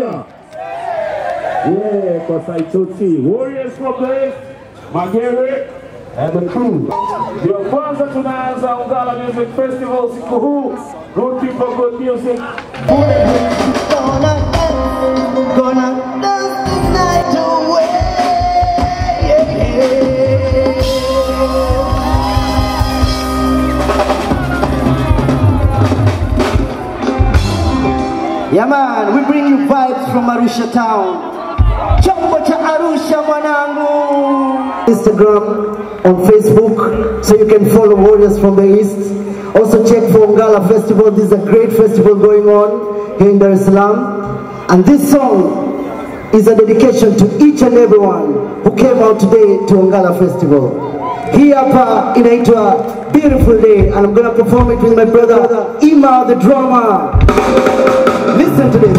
Yeah, kwa Saitoti. Warriors from the East, Magere and the crew. Your Ndio kwanza tunaanza Ongala Music Festival siku huu. Rooting for good music. Gonna Yeah man, we bring you vibes from Arusha town. Chombo cha Arusha mwanangu. Instagram, on Facebook, so you can follow Warriors from the East. Also check for Ongala Festival. This is a great festival going on here in Dar es Salaam. And this song is a dedication to each and everyone who came out today to Ongala Festival. Hii hapa inaitwa Beautiful Day and I'm gonna perform it with my brother Ima the drummer. Listen to this.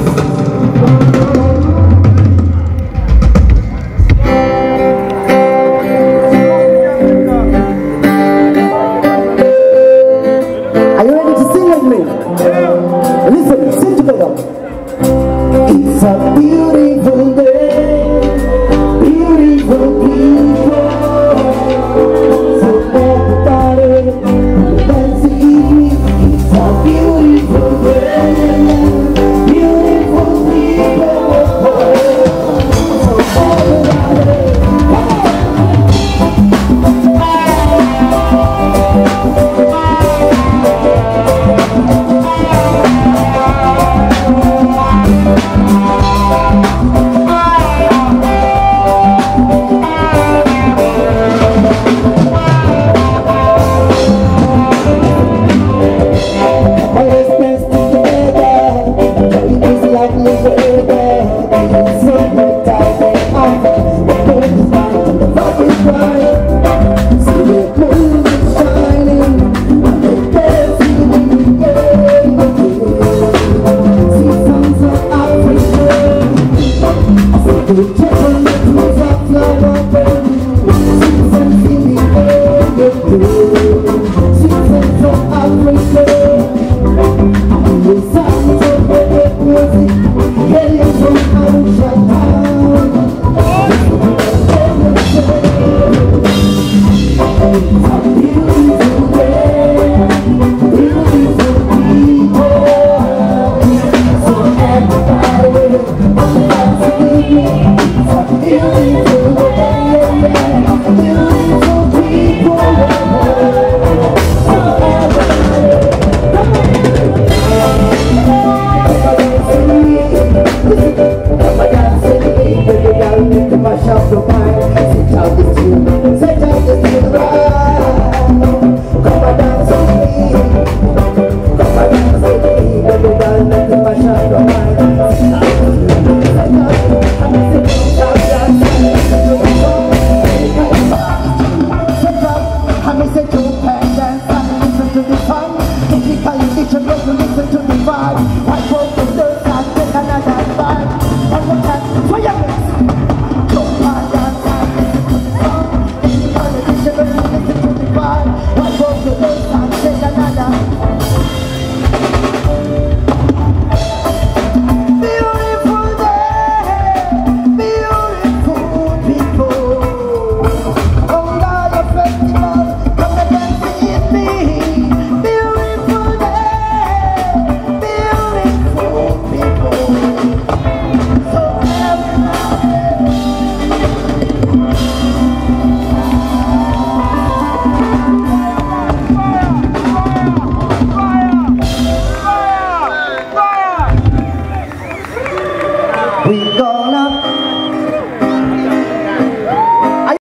Are you ready to sing with me? Listen, sing together. It's a beautiful day, Beautiful We gonna